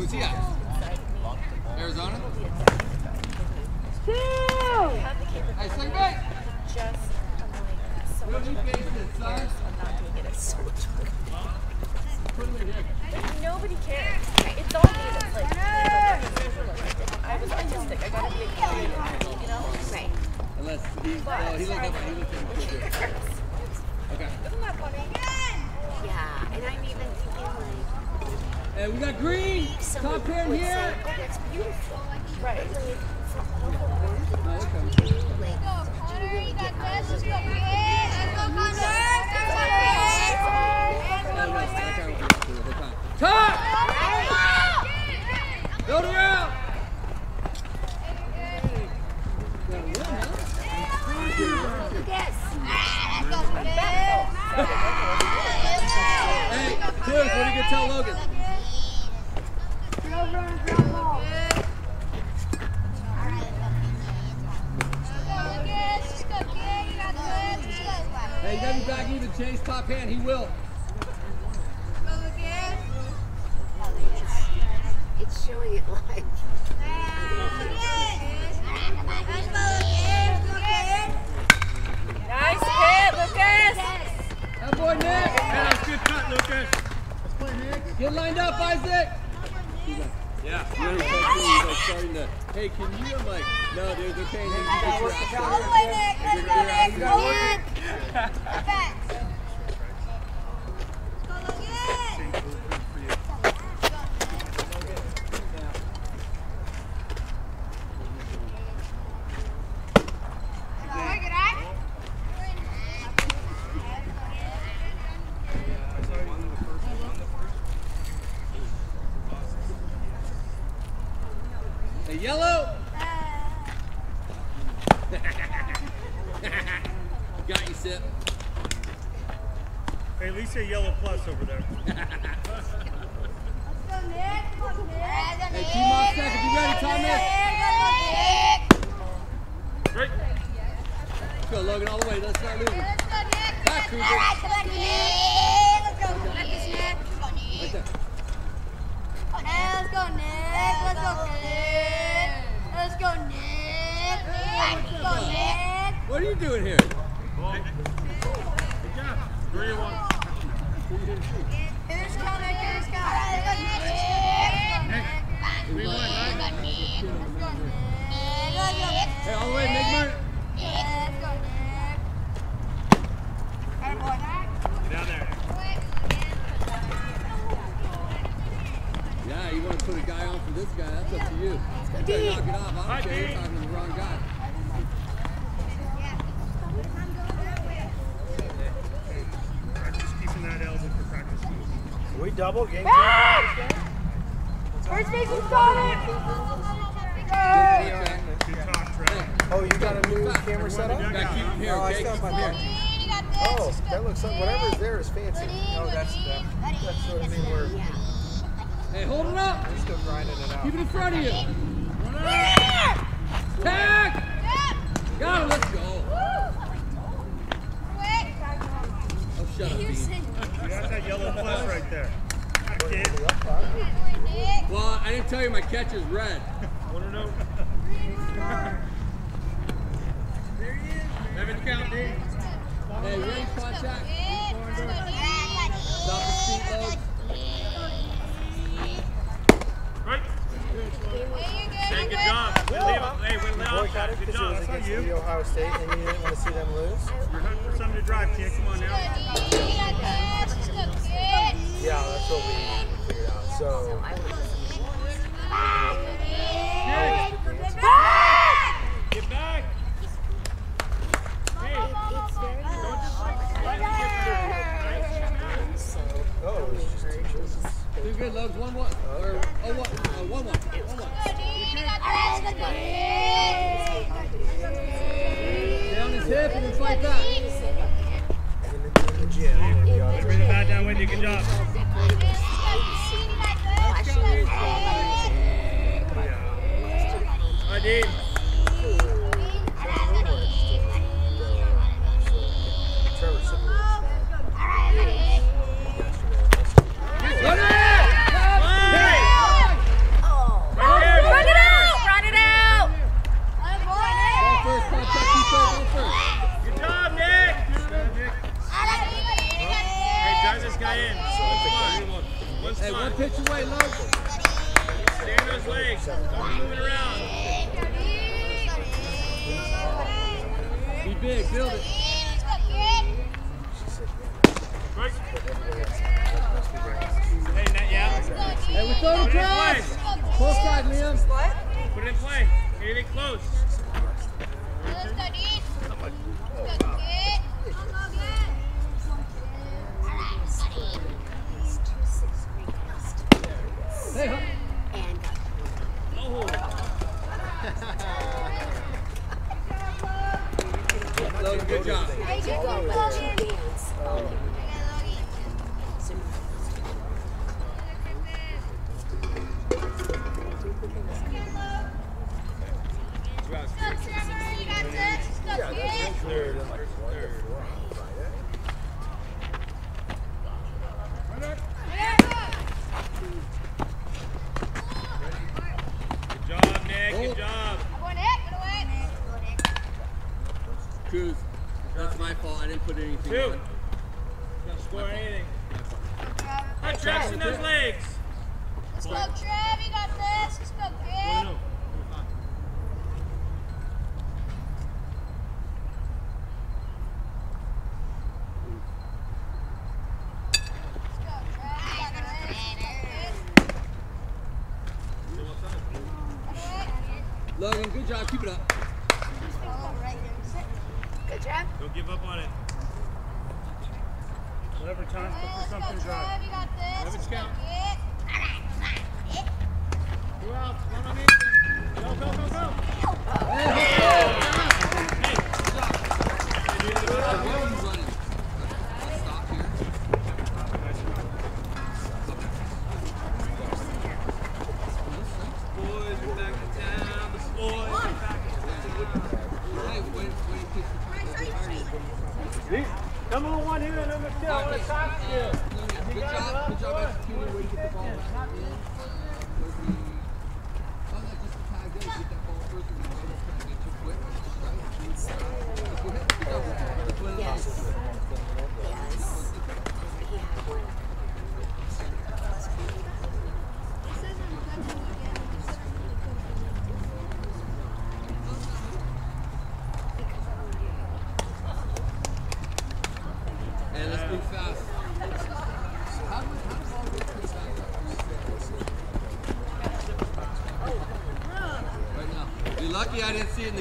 Who's he at? Arizona? Two! Hey, swing back! Just, I'm like, so much of a son. I'm not doing it. It's so much work. Put him in here. Like, nobody cares. It's all me that's like, I was autistic. I gotta be a comedian, you know? Right. Unless he, well, he looked up and he looked at. Okay. Isn't that funny? Yeah, and I'm even thinking like, Hey, we got green! Top would here! say, oh, that's beautiful. Right. Like, from all the work that Oh, you do, like, do you really get out of it? No, I can't wait for the whole time. Top! Build her out! Got a win, huh? Hey, Tibbs, what are you gonna tell Logan? Hey, you gotta be back even. Chase top hand. He will. It's showing it live. Nice hit, Lucas! That boy Nick. Hey, that's good cut, Lucas. Let's play Nick. Get lined up, Isaac. Yeah. You know, he's like, he's like starting to, hey, can you? I'm like, no, dude, it's okay. You can get your ass out. Hey, yellow. Got you, Sip. Hey, at least say yellow plus over there. Hey, team off second. You ready, Thomas? Great. Let's go, Logan, all the way. Let's not lose it. Back, Cooper. Right there. Let's go, Nick. Let's go, Nick. Let's go, Nick. Let's go, Nick. What are you doing here? Good job. Three one. Here's Connor. Here's Connor. Nick. Three one, right? Hey, all the way, Nick Martin. Let's go, Nick. Attaboy. Down there. Yeah, you want to put a guy on for this guy, that's up to you. You better knock it off. I Hi, don't care. You're Dave. talking to the wrong guy. Practice keeping that elbow for practice. We double game. First base is Sonic. Okay. Good talk, Trey. Oh, you got a new camera set up? Gotta keep him here, No, I okay? still Keep have him my here. Oh, that looks like whatever's there is fancy. Oh, that's that, that's what I mean. We're, Hey, hold it up. we're still grinding it out. Keep it in front of you. Tag! Got it, let's go. Oh, shut up, Bean. You got that yellow plus right there. Kid. Well, I didn't tell you my catch is red. Want to know? Seven count, Dave. Hey, range contact. Stop the speed load. Right. Hey, good job. Way to leave- Hey, way to lay off Boycotted that. Good because it job. was That's not against you. the Ohio State and you didn't want to see them lose. You're hunting for something to drive, kid. Come on now. Yeah, that's what we figured out. So, Get back. Hey, It's very don't just like let him get so oh, it just two choices. Too good, Logs. One, one. Or, oh, one. Uh, one, one. One, one. Stay on his hip and then fight back. In the, in the gym. we got- Bring the bat down, Wendy. Good job. Hi, Dean. Be big, build it. Right. Hey, not yet. Hey, we throw the cross. Close side, Liam. Put it in play. Anything close.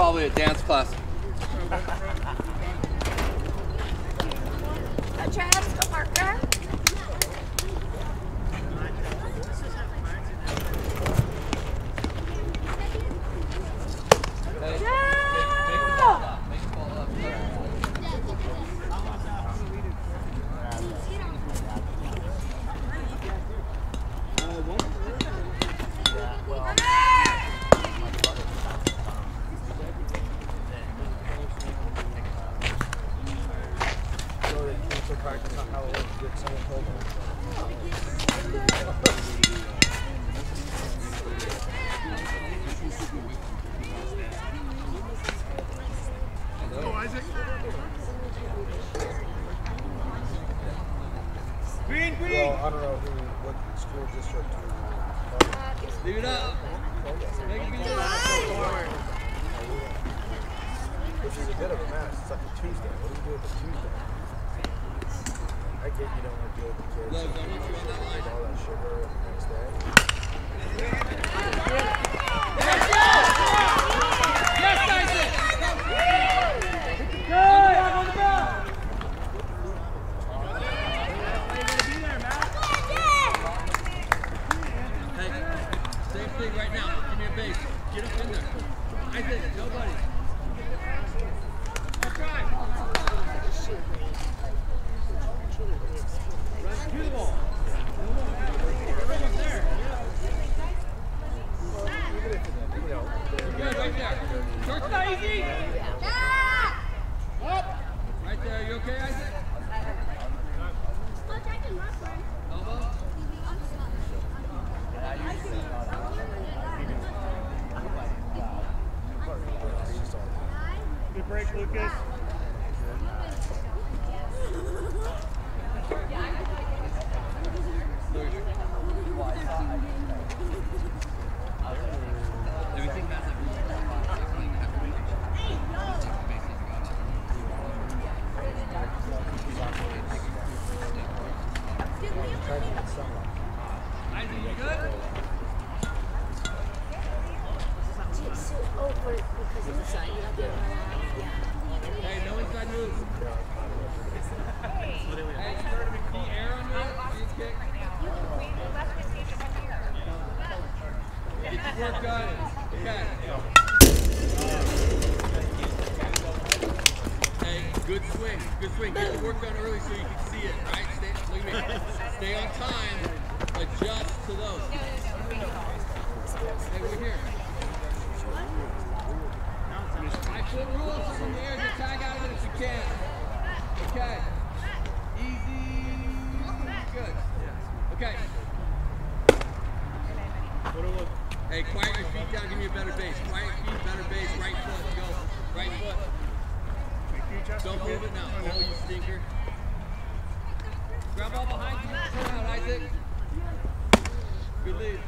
probably a dance class. Grab all behind you. Turn out, Isaac. Good lead.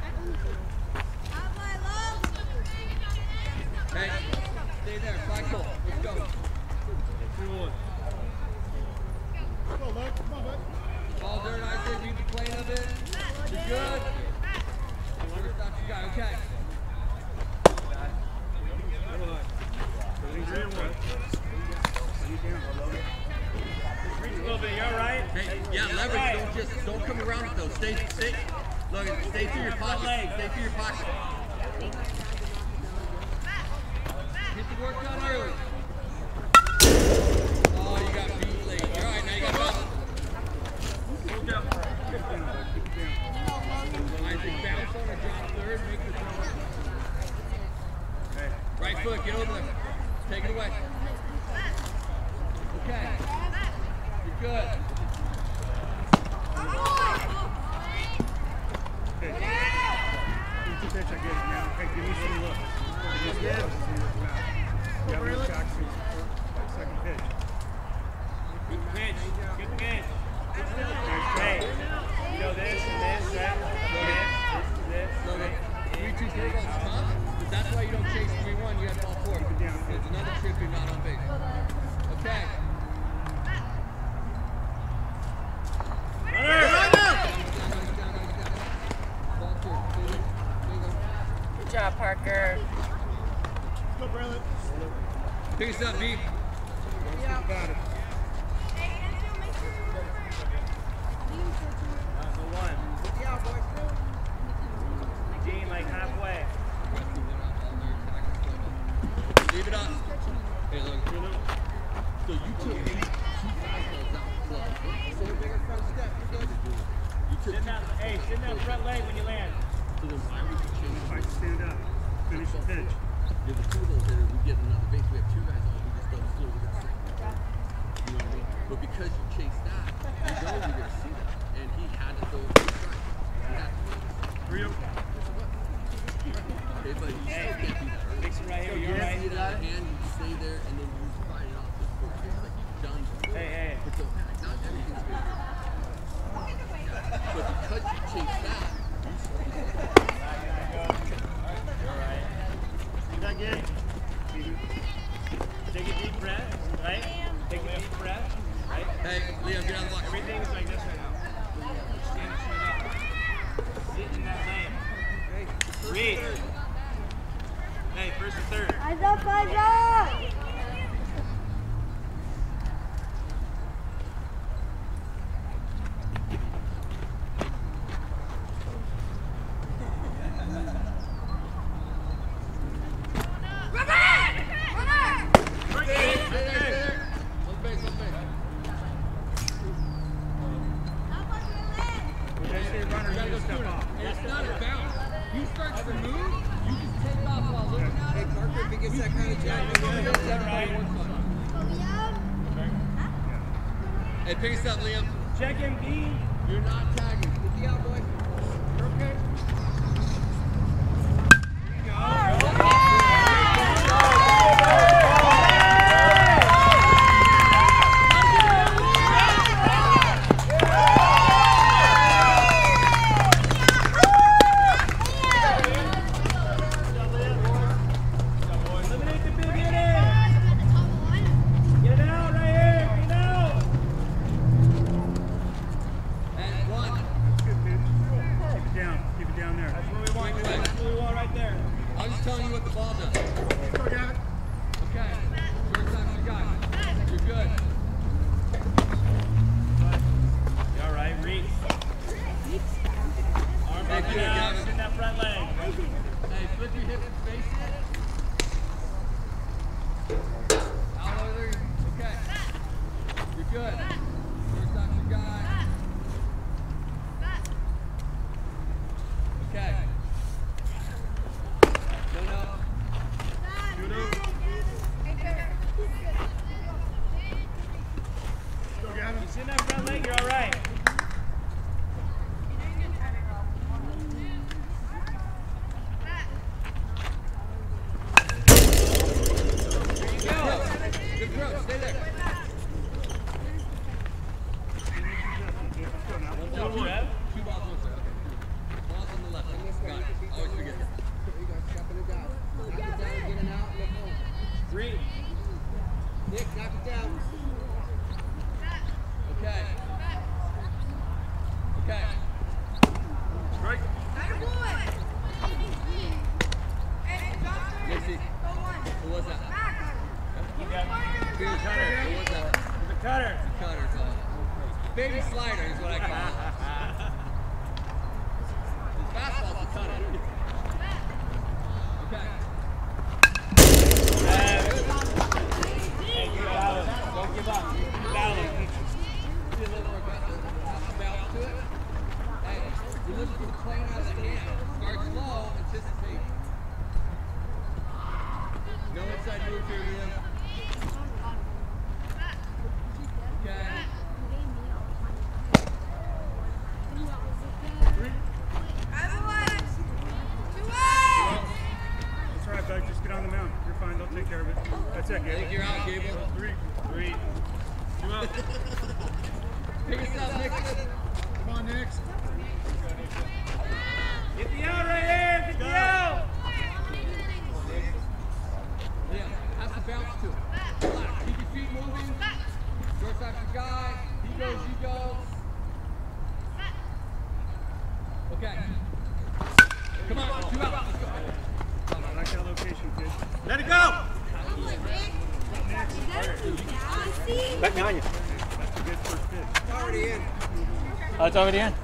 Oh, it's already in.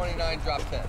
29 drop 10.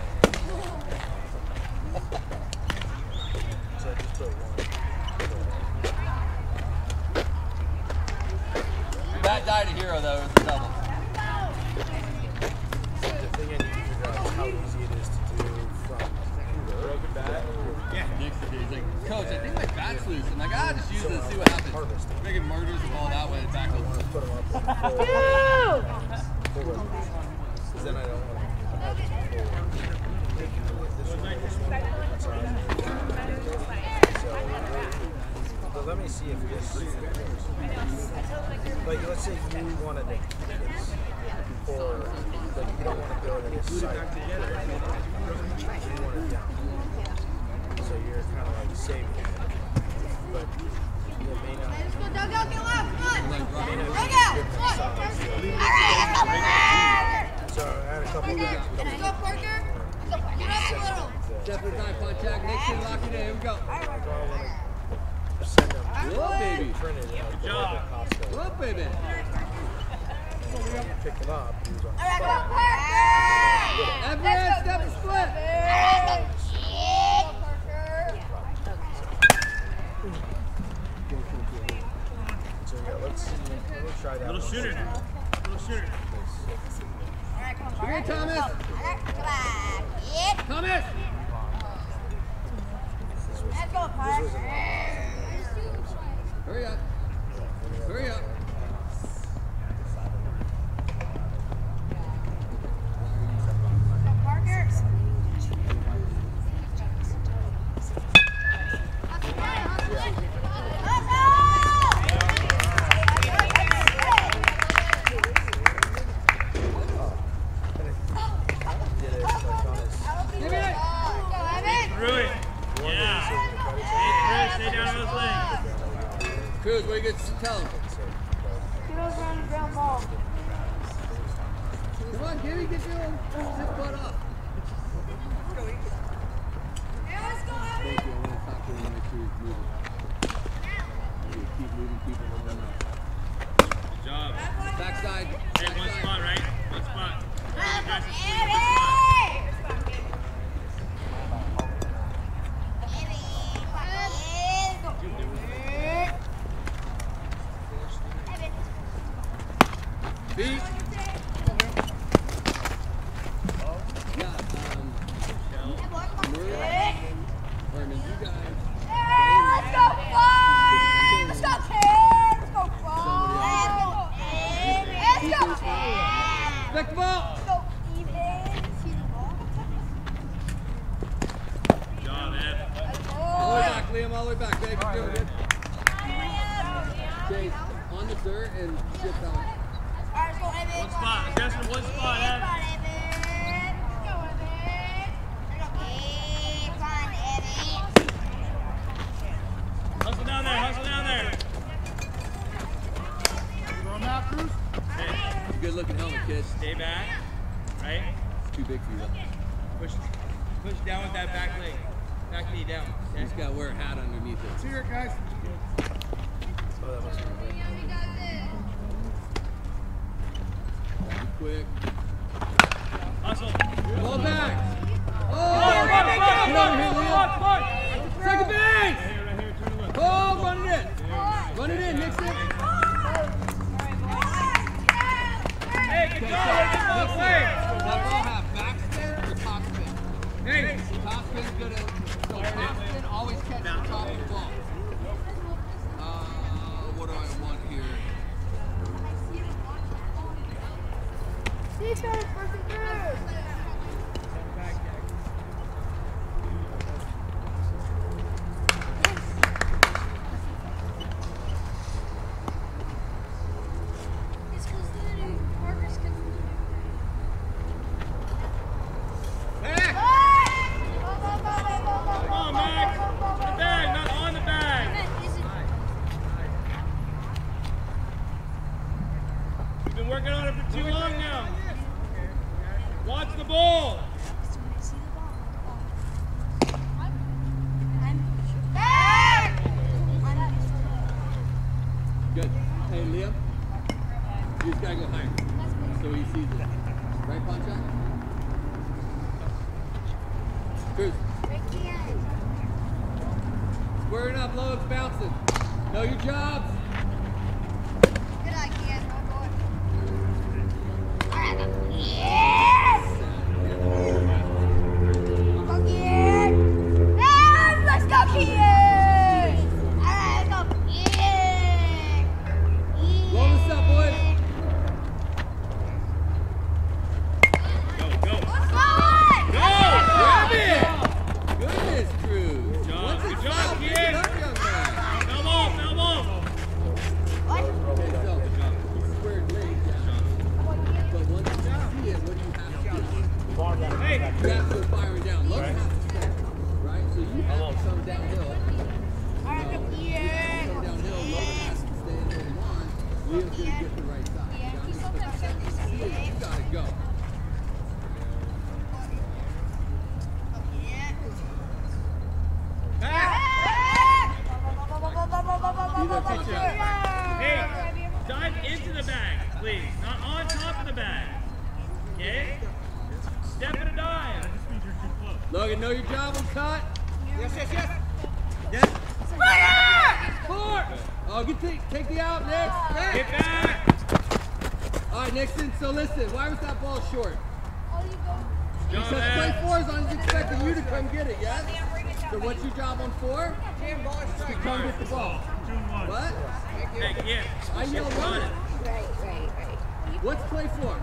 Hey, yeah. I yell run it. Right, right, right. What's play for?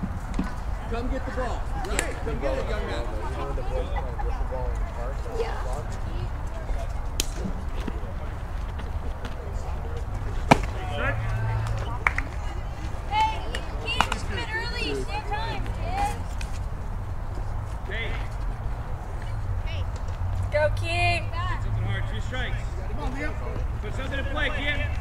Come get the ball. Right, come get it, young man. Yeah. Hey, you can't just commit early. Stay time, kids. Hey. Hey. Go, King. Hit something hard. Two strikes. Come on, man. Put something in play, Kim.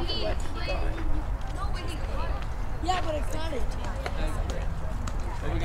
Yeah, but I got it. Hey, we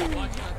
Hey,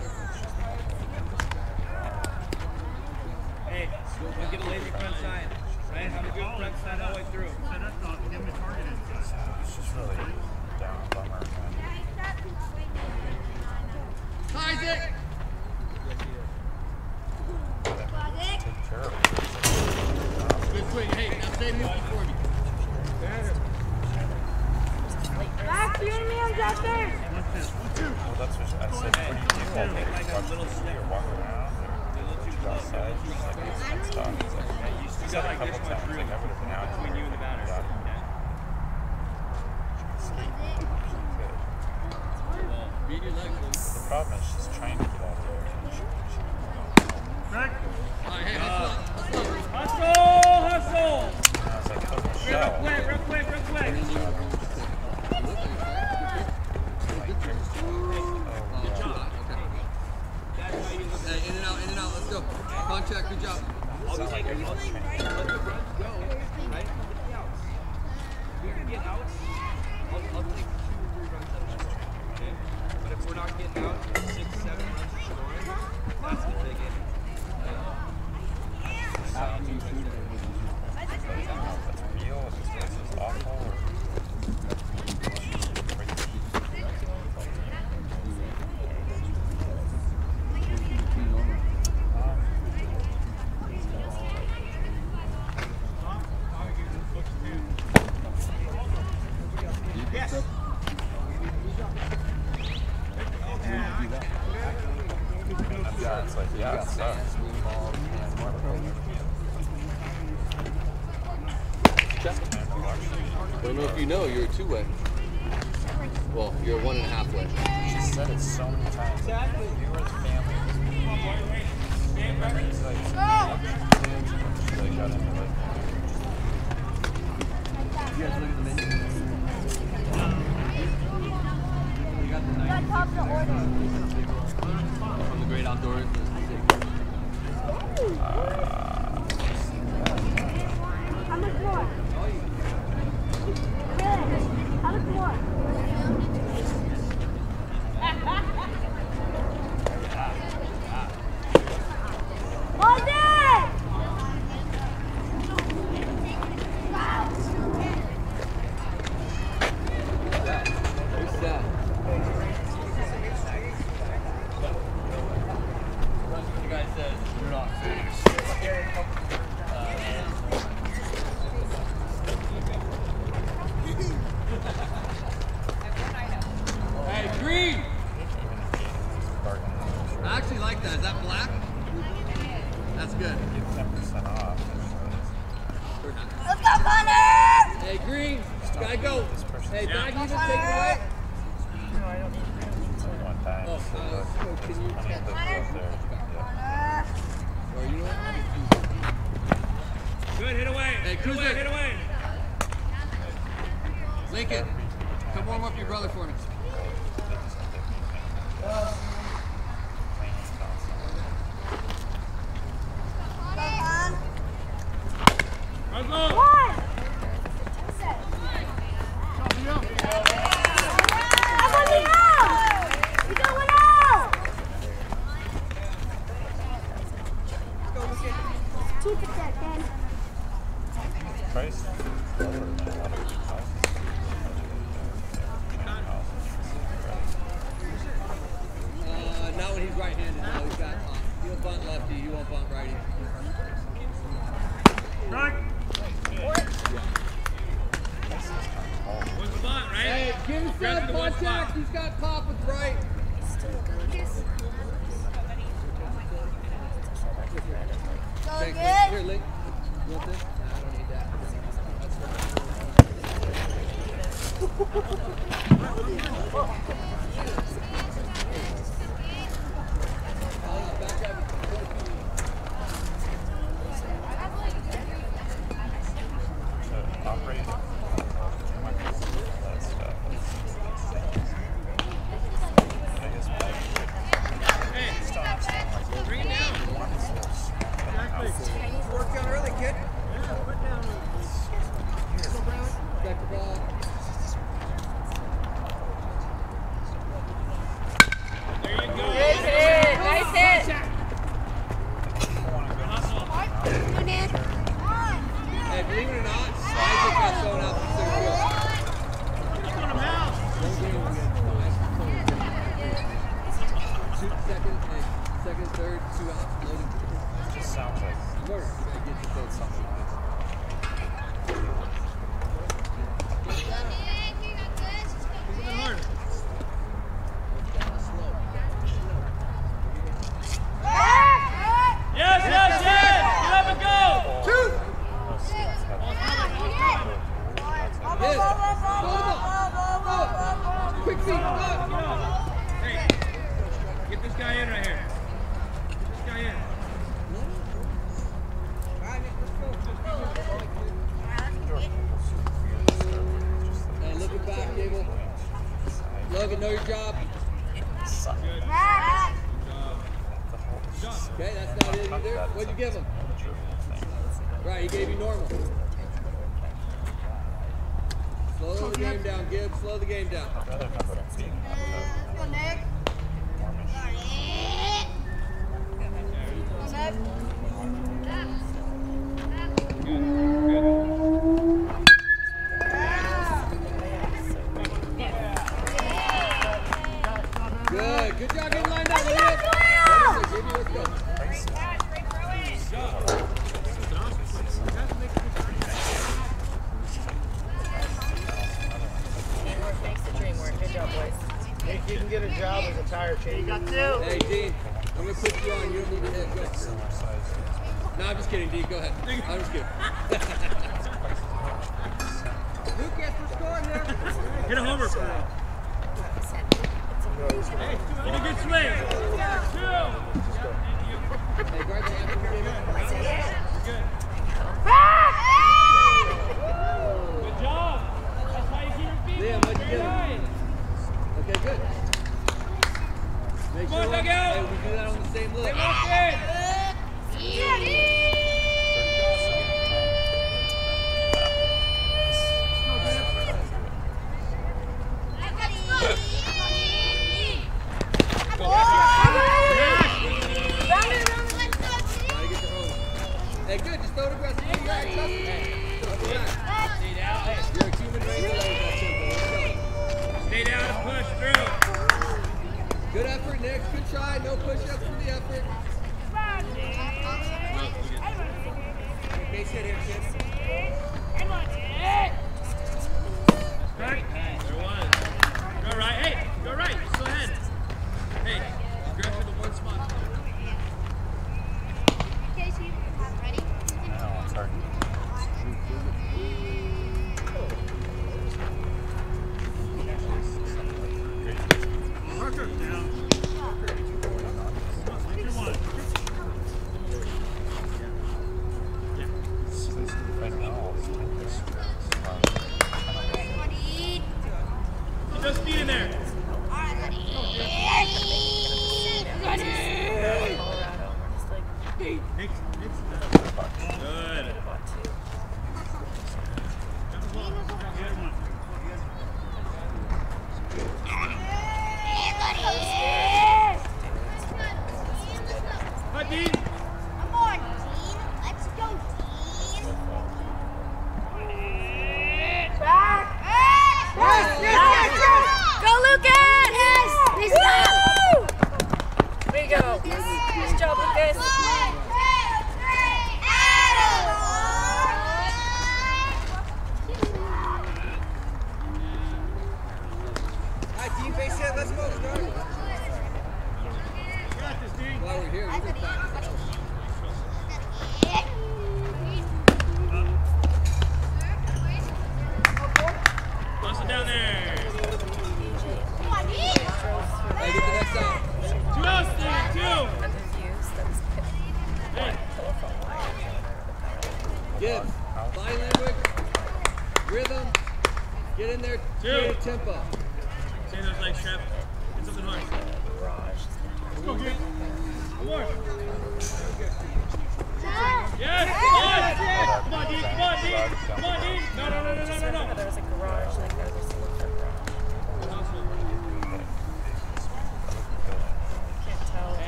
tire changer.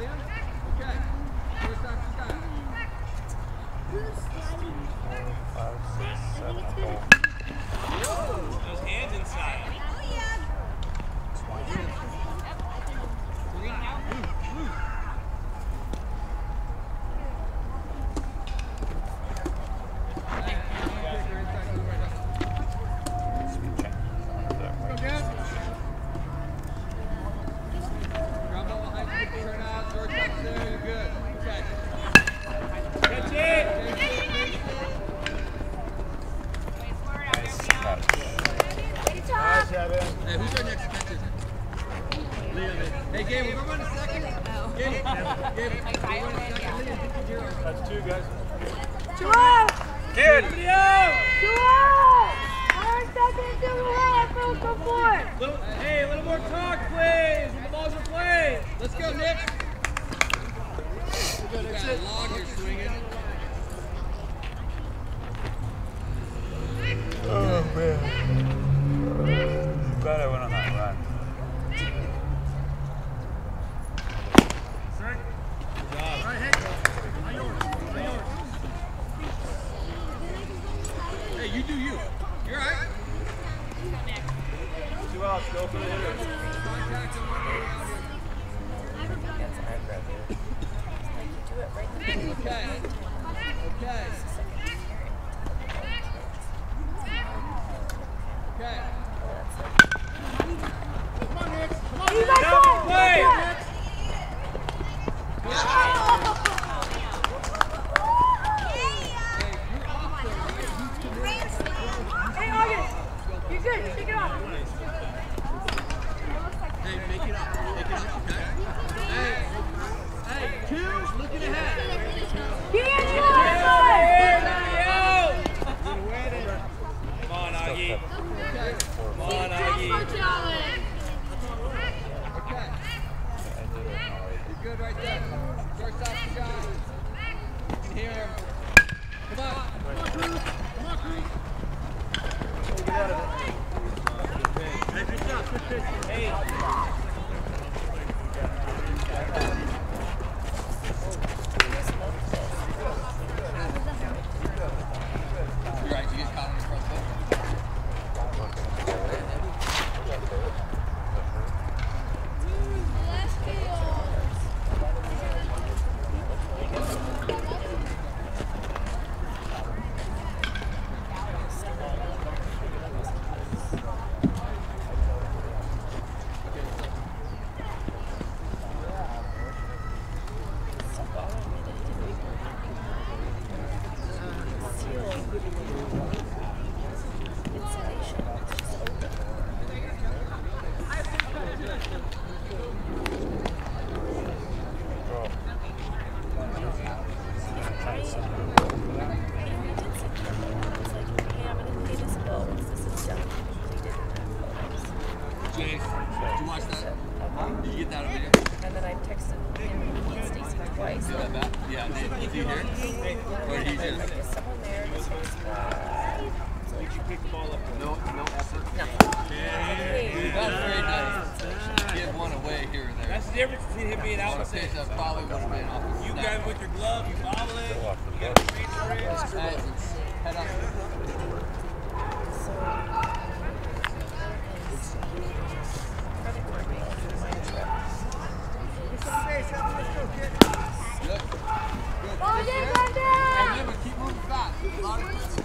it. Five, six, seven, eight.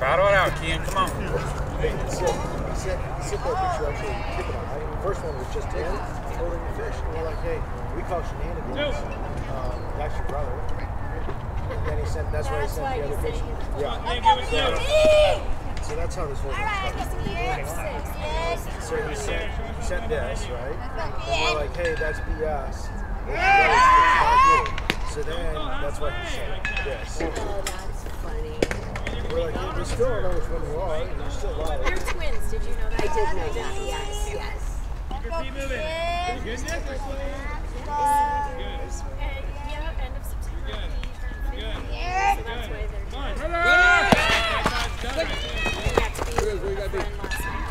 Battle it out, Kian. Come on. Hey, he said, he said, he sent that picture actually, Kip and I. The first one was just him holding the fish. And we're like, hey, we call shenanigans. Um, that's your brother. And then he sent, that's why he sent why the other say picture. he- Yeah. Hey, give it to So that's how this whole thing started. So he sent, he sent this, right? And we're like, hey, that's BS. It's not good. So then, that's why he sent this. Oh, that's funny. We're like, we still don't know which one you are, you're still alive. They're twins. Did you know that? I did know that. Yes, yes. Keep moving. Good, Nick? Good. And yeah, end of September. Good. Good. So that's why they're Come on. Good. That's done right there. They got to be Here's where you gotta be. friend last night.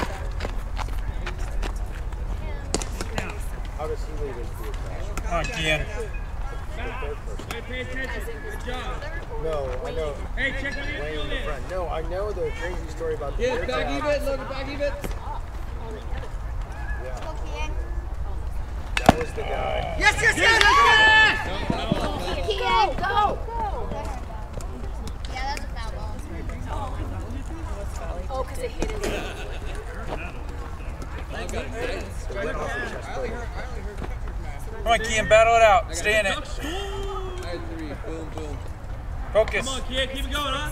How does he lead his group? Come on, Kian. The third person. Hey, pay attention. Good job. No, I know. Hey, check what your Wayne, field the is. friend. No, I know the crazy story about the Get beer it back tap. even. Look it back even. Yeah, that was the guy. Yes, yes, yes, yes. Kian, go. Yeah, that's a foul ball. Oh, because it hit his. Come on, Kian. Battle it out. Stay in it. I had three. Boom, boom. Focus. Come on, kid. Keep it going, huh?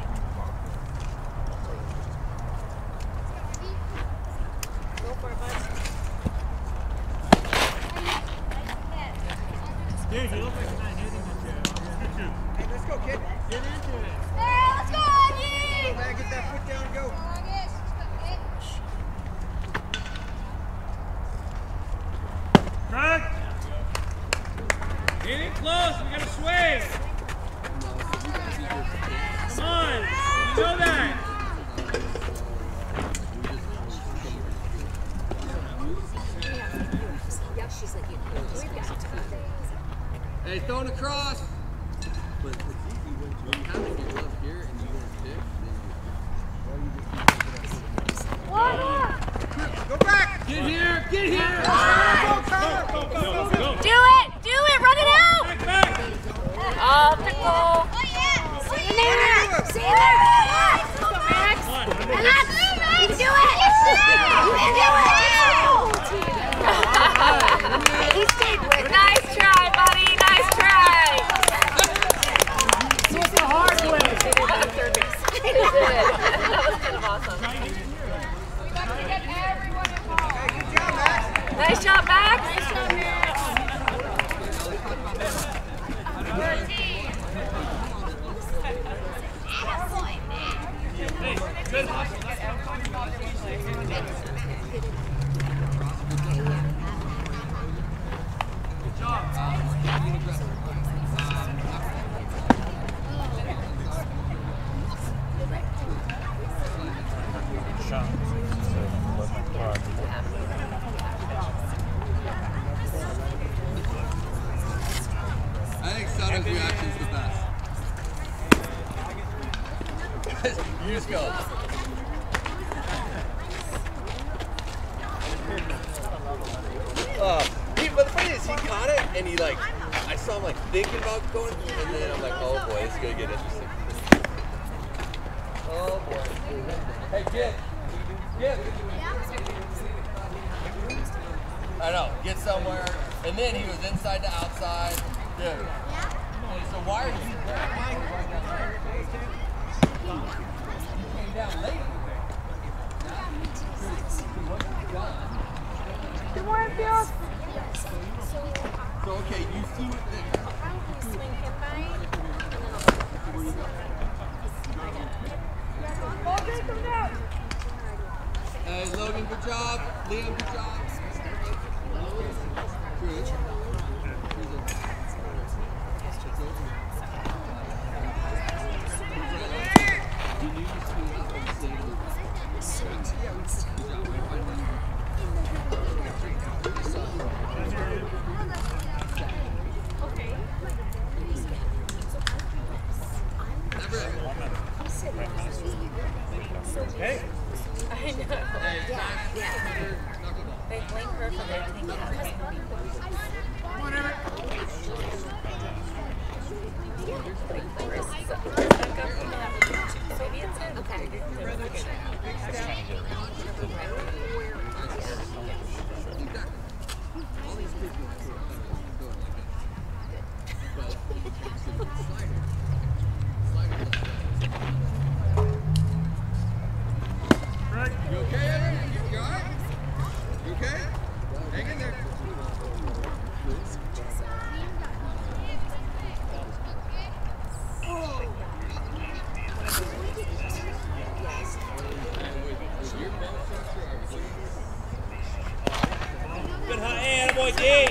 hand,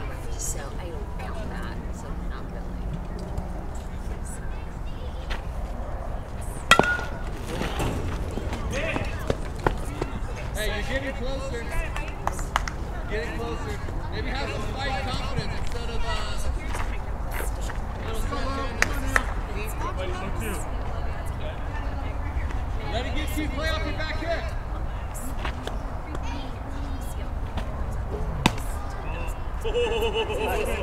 closer. Get it closer. Maybe have some fight confidence instead of uh, little stretch Let it get you. Play off your back hip. Oh,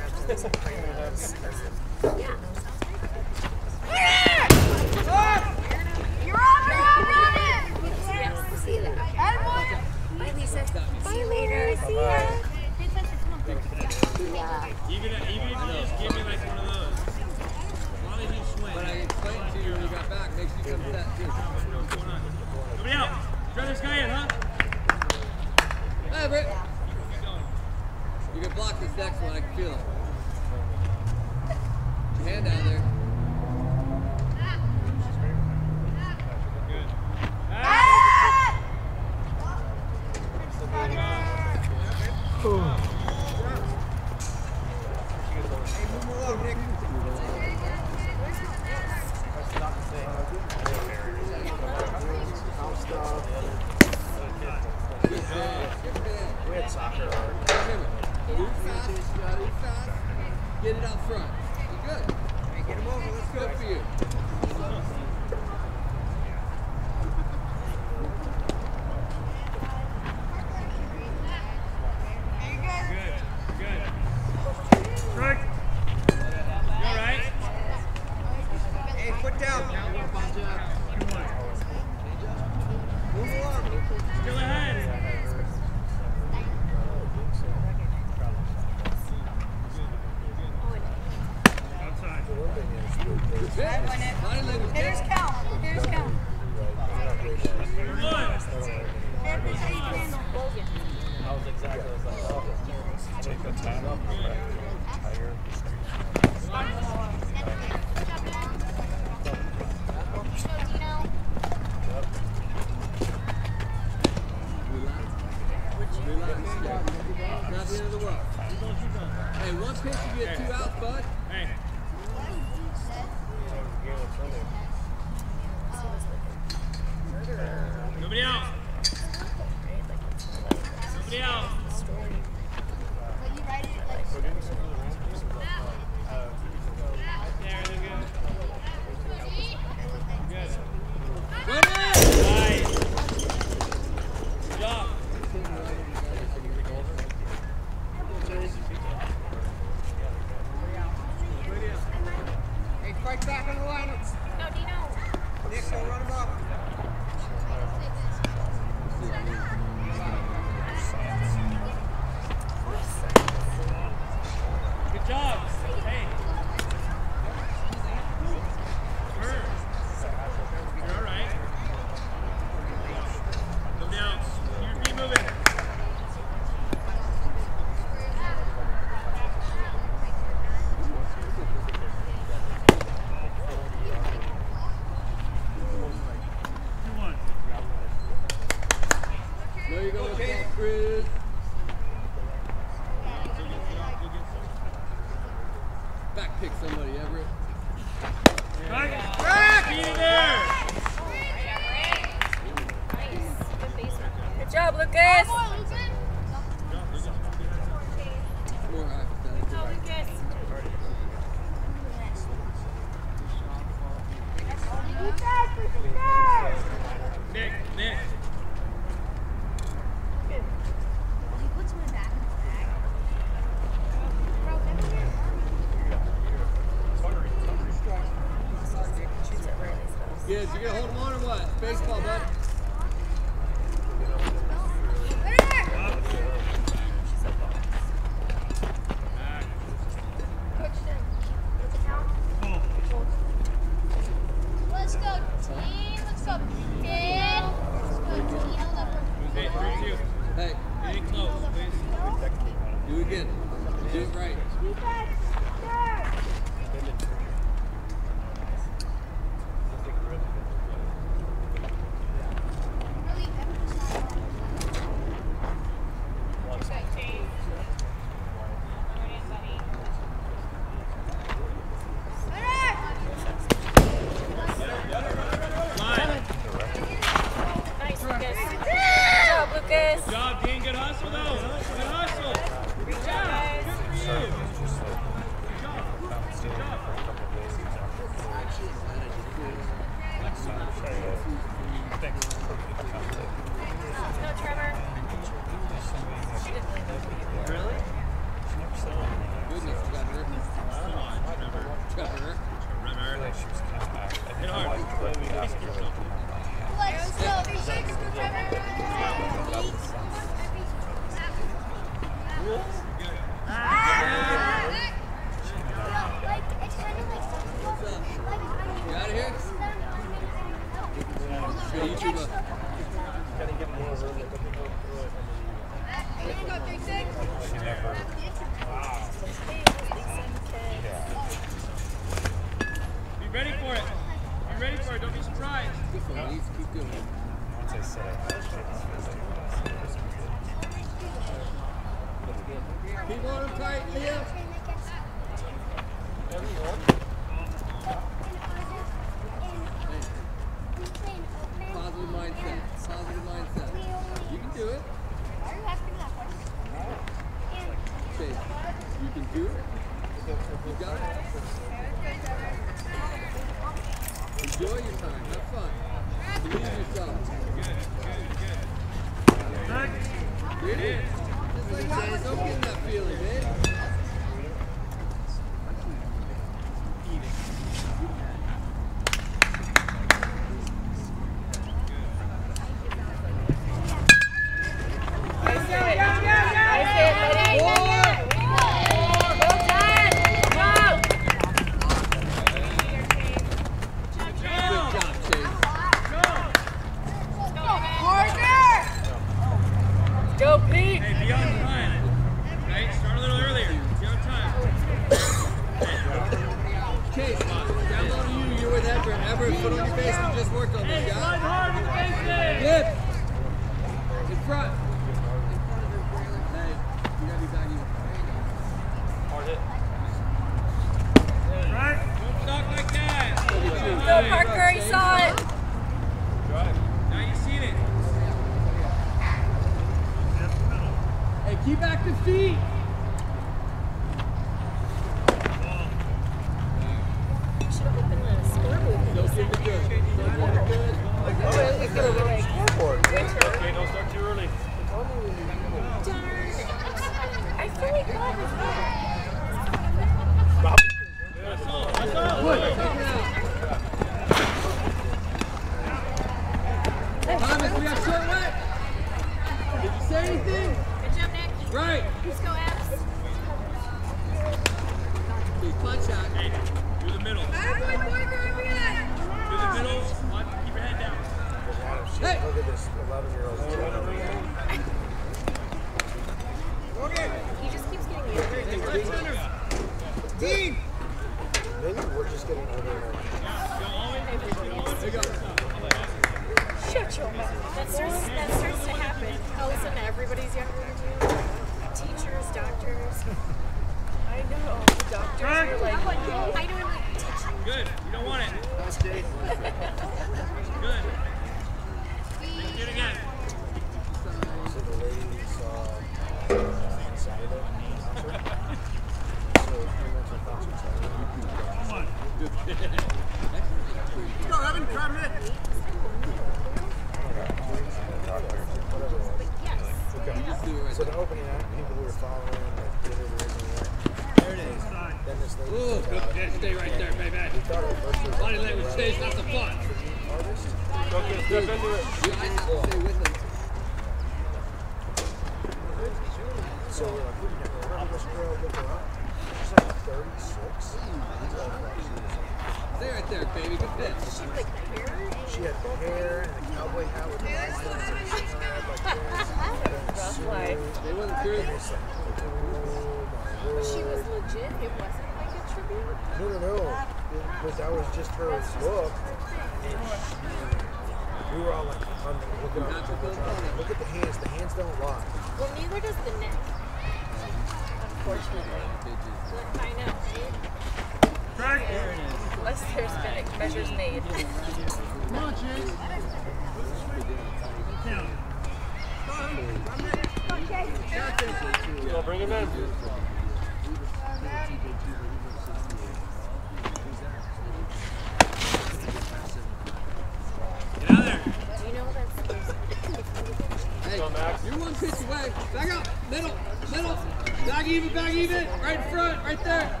Hey, you're one pitch away. Back up. Middle. Middle. Back even. Back even. Right in front. Right there.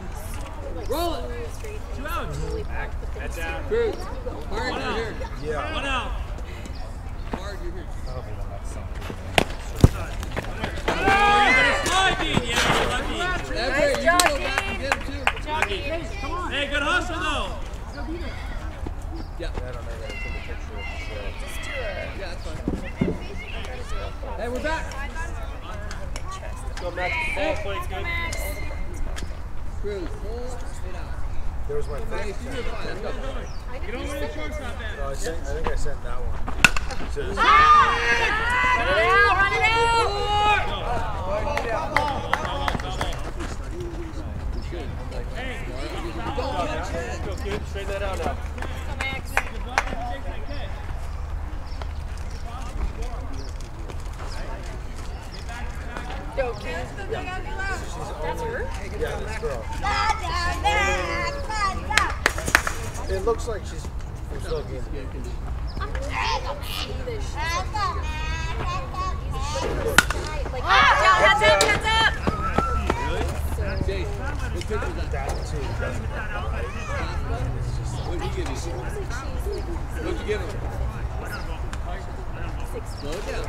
Roll it. Two outs. Head down. Cruz. Hard, you're here. Yeah. One out. Hard, you're here. Oh, back. Hey, good hustle though. Yeah. I don't know that I took a picture Just do a Yeah, that's fine. Hey, we're back. Go, Max. Ball plate's good. Cruz, pull it out. There was my Hey, first. you're fine. Let's go. Get over the shortstop there. No, I, sent, I think I sent that one. So this ah! Ah, Run it out, run it out! Go, kid. Straighten that out now. Go, kid. That's her? yeah, this girl. It looks like she's from still game. This shit. Hands ah, up, man, hands up. Like, Down, hands up, hands up! Chase, what pitch was that? That too. What did he give you? What'd you give him? Slow down.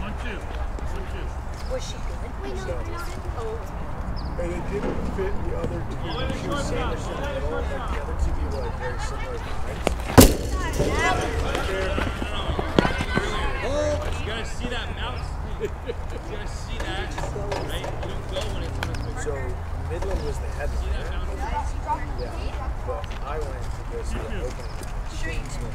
One, two. One, was she good? Wait, no, Oh, And it didn't fit the other two. She was sandwiched in the middle. Like the other two people had very similar heights. Oh, You gotta see that bounce. You gotta see that. Right? You don't go when it's when it's So Midland was the headline. Yeah. But I went to go see the opening match. Shane Smith.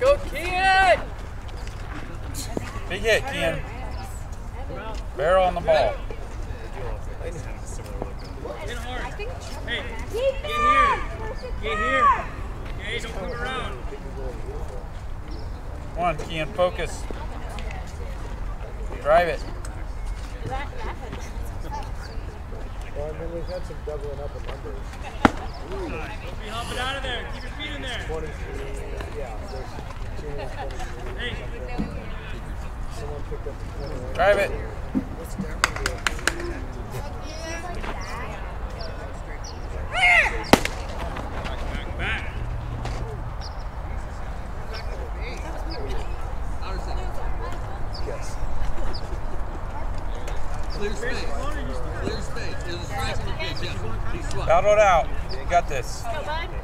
go, kid. This battle right here. term that we use now would be like red dirt music. Nice. nice. Slide. Slide. good job. Trevor, good try. Come on, Kian, focus. Go, kid! Big hit, Kian. Barrel on the ball. Hit hard. Hey, get here. Get here. Okay, don't come around. Come on, Kian, focus. Drive it. Well, I mean, we've had some doubling up in numbers. Don't be hopping out of there. Keep your feet in there. 23, yeah, there's two and 23. Hey, Someone picked up the 21. Drive it. Clear space. Clear space. There's a strike in the pitch. Yeah. Battle it out. You got this. Go, bud.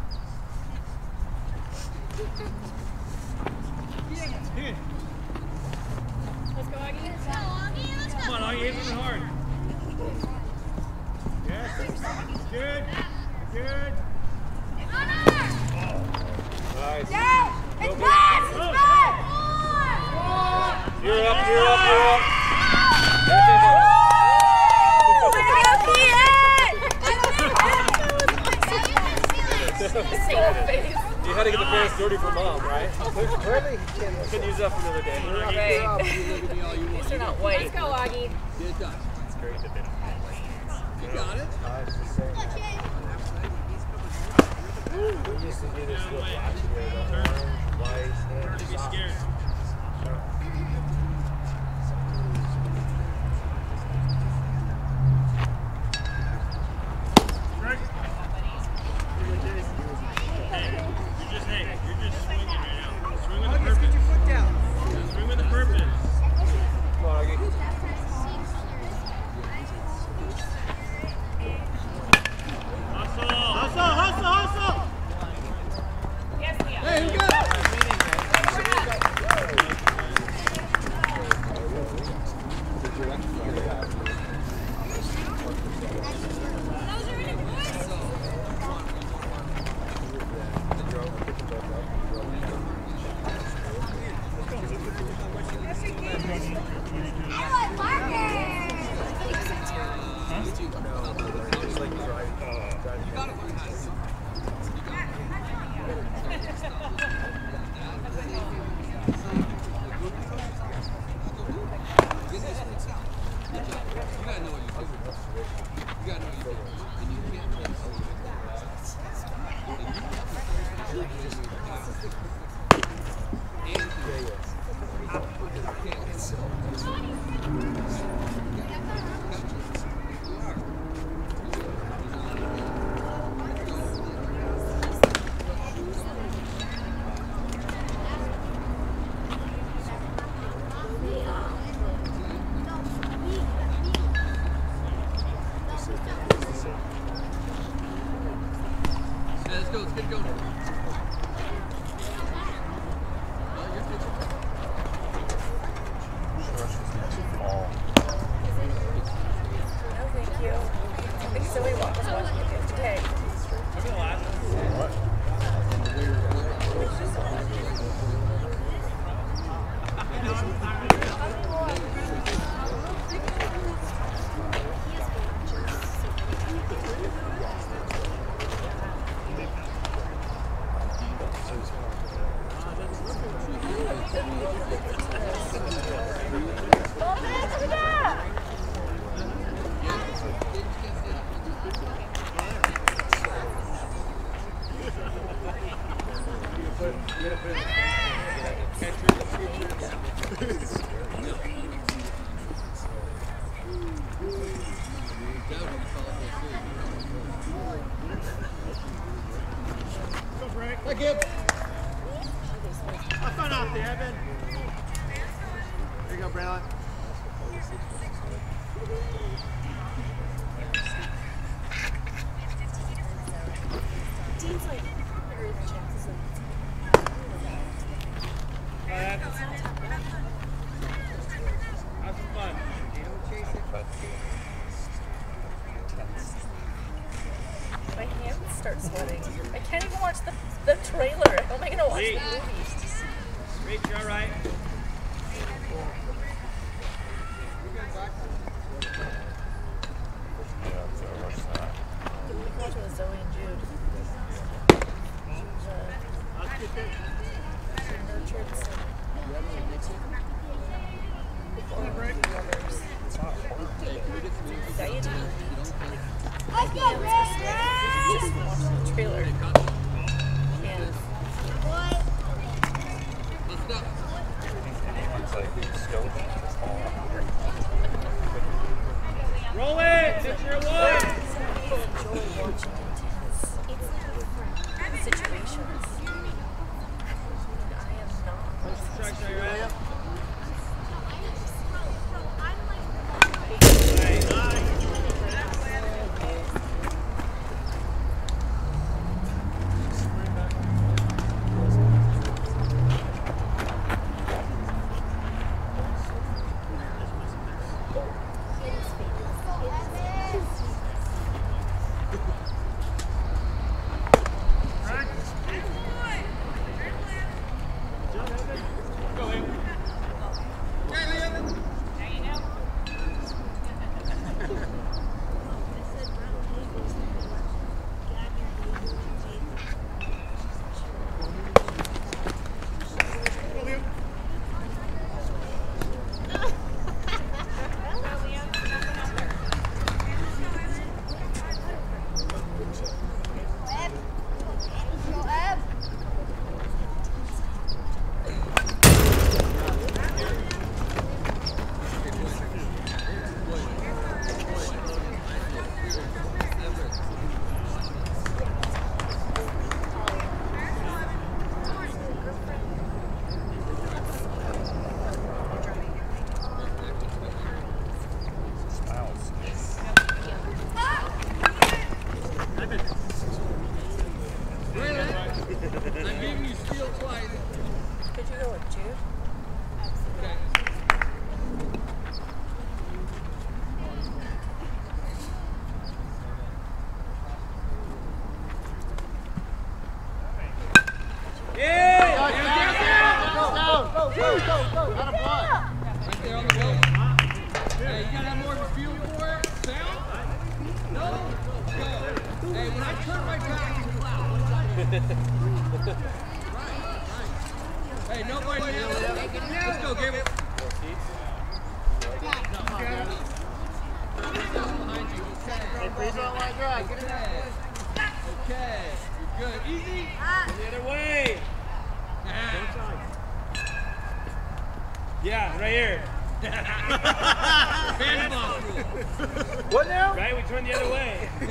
right? We turn the other way. he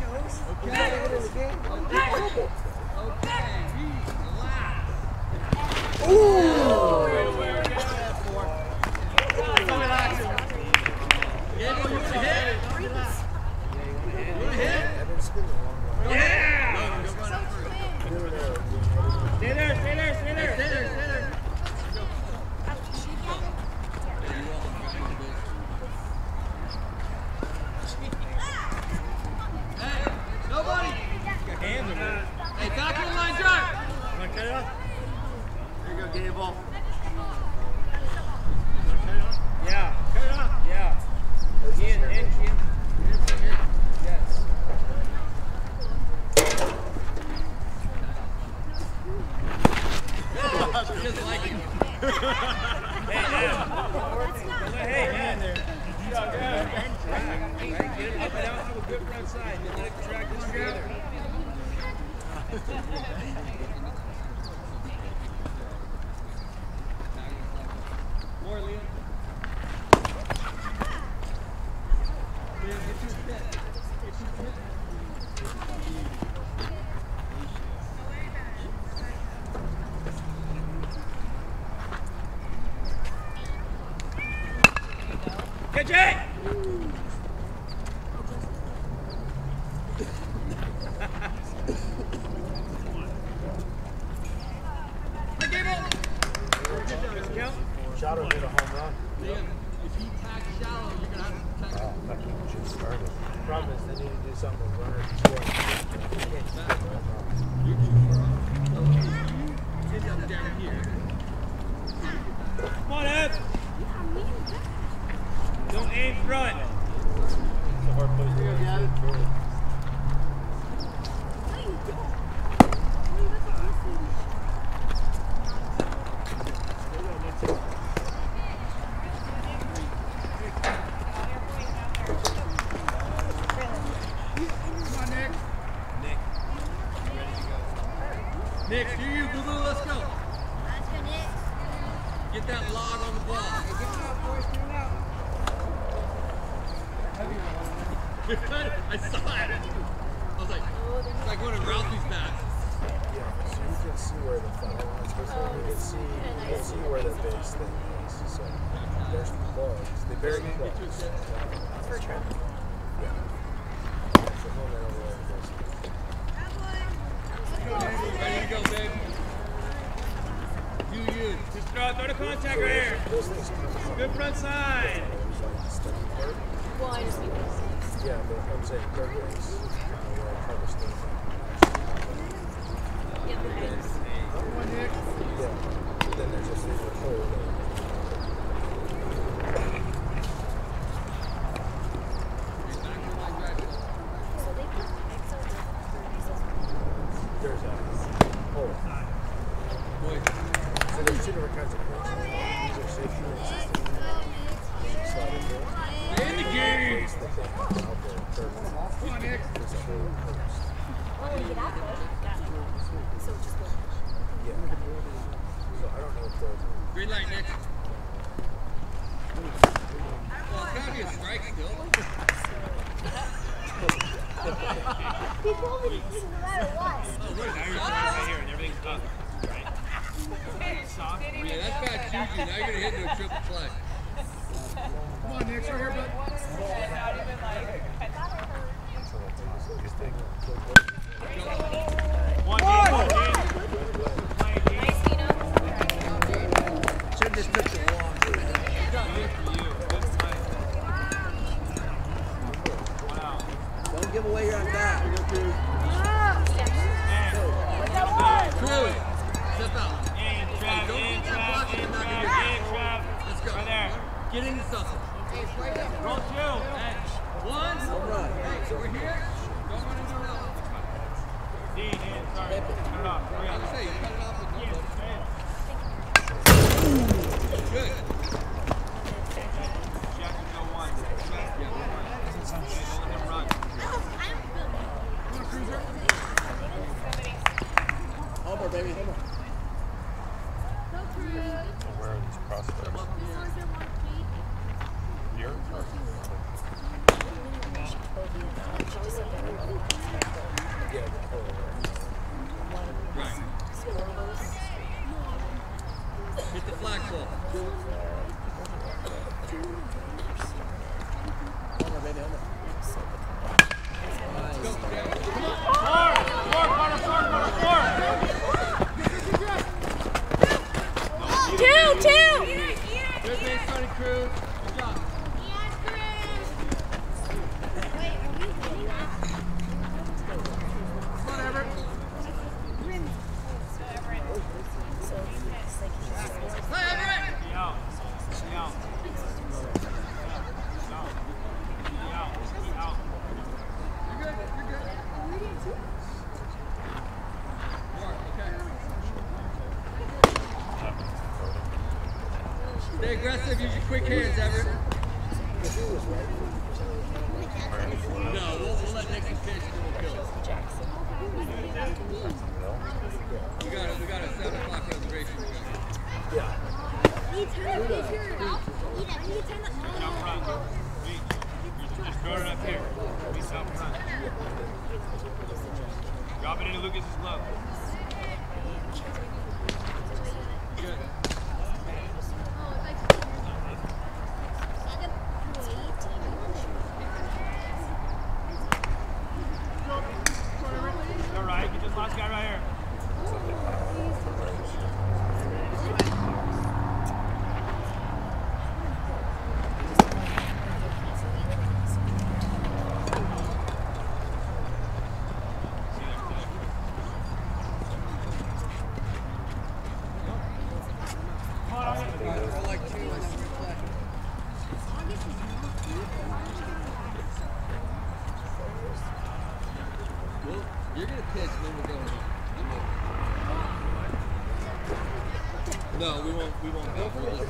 knows. Okay. Okay. Okay. Relax. Ooh. Yeah, you want to hit? You want to hit? Yeah. table.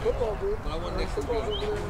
Football, dude. But I want go. Football's over there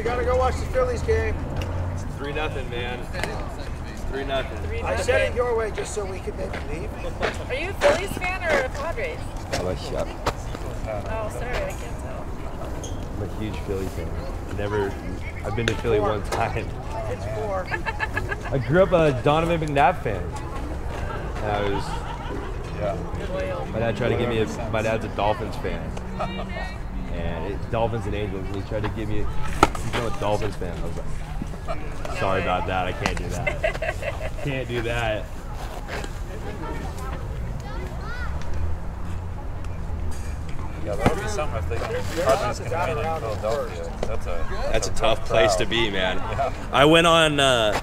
we gotta go watch the Phillies game. Three nothing, man. Three nothing. Three I said it your way just so we could maybe leave. Are you a Phillies fan or a Padres? I'm a, shut. Oh, sorry, I can't tell. I'm a huge Philly fan. Never. I've been to Philly one time. It's four. I grew up a Donovan McNabb fan. And I was. Yeah. My dad tried to give me a. My dad's a Dolphins fan. And it, Dolphins and Angels. And he tried to give me. Become a Dolphins fan. I was like, sorry about that. I can't do that. can't do that. Yeah, that would be something if they Padres can win in Philadelphia. That's a That's a tough place to be, man. I went on. Uh,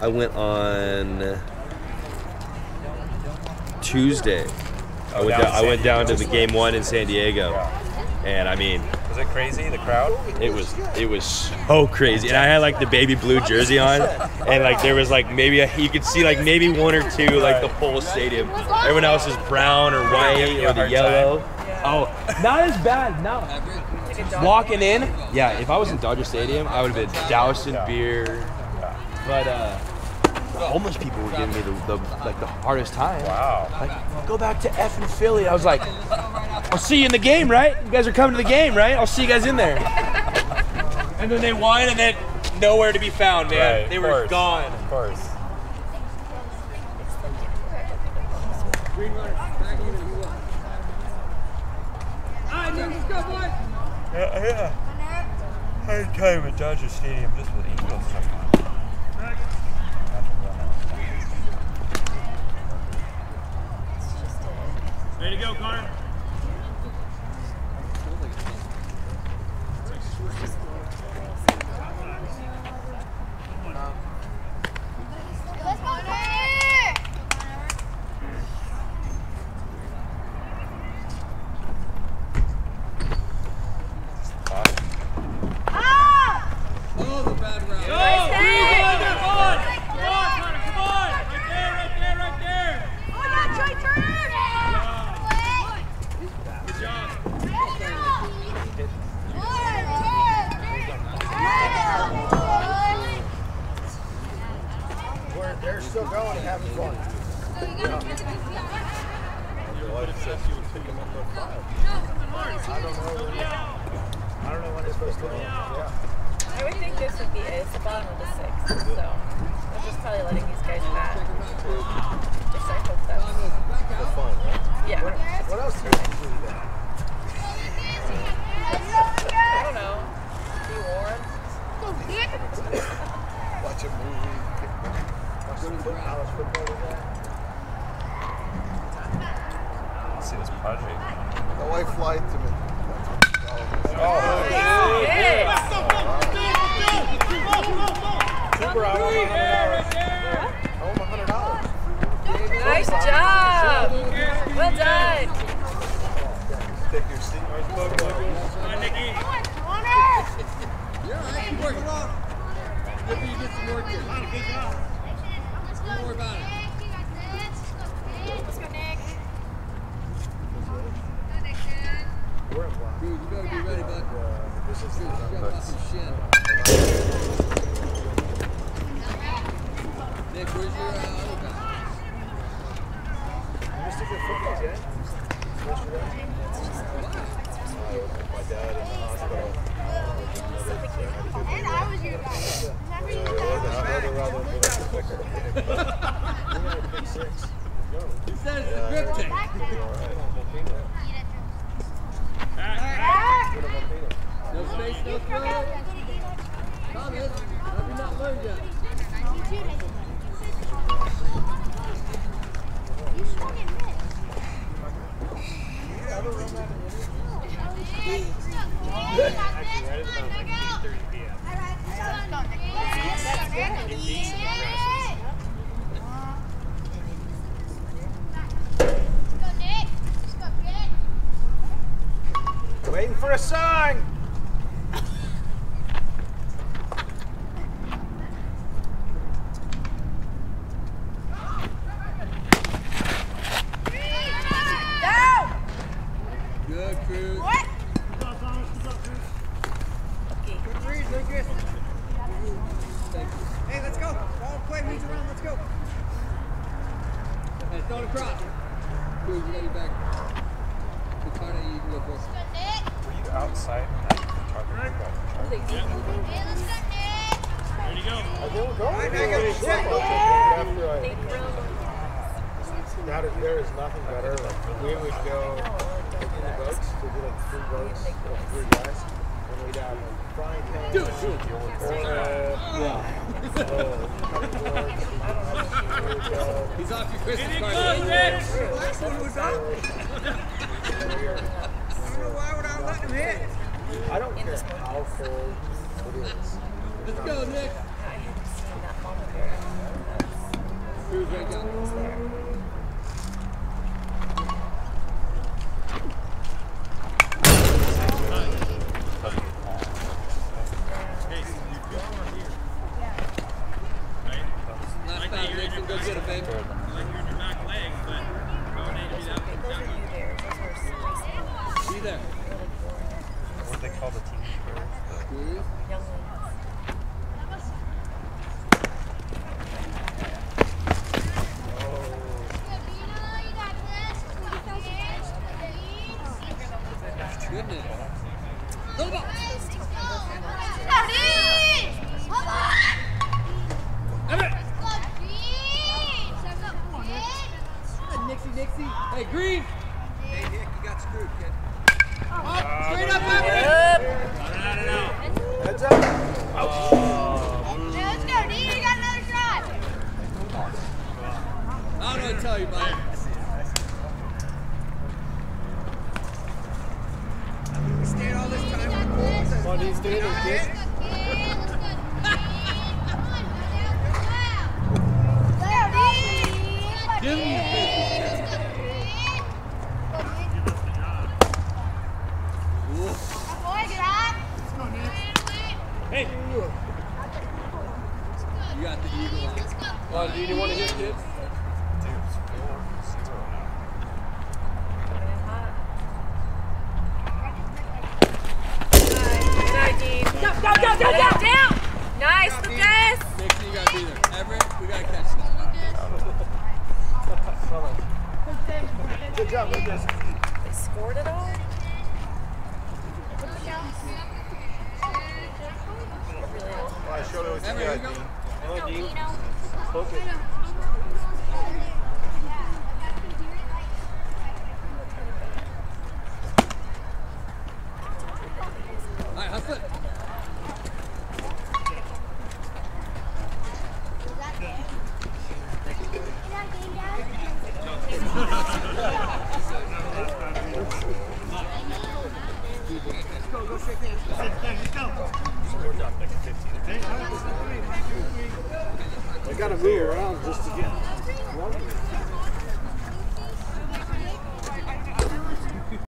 I went on Tuesday. I went, down down, to I went down to the game one in San Diego, and I mean, Was it crazy? The crowd? it was it was so crazy. And I had like the baby blue jersey on, and like there was like maybe a, you could see like maybe one or two like the whole stadium. Everyone else is brown or white Giving you a or the yellow. Oh, not as bad. No. Like a dog Walking in, yeah. If I was in Dodger Stadium, I would have been doused in beer. But uh, the homeless people were giving me the, the like the hardest time. Wow. Like, go back to F and Philly. I was like, I'll see you in the game, right? You guys are coming to the game, right? I'll see you guys in there. and then they won, and then nowhere to be found, man. Right, they were course. gone. Of course. Green back even, you up. All right, man, let's. Yeah, yeah. I time at Dodger Stadium just with Angels Ready to go, Connor?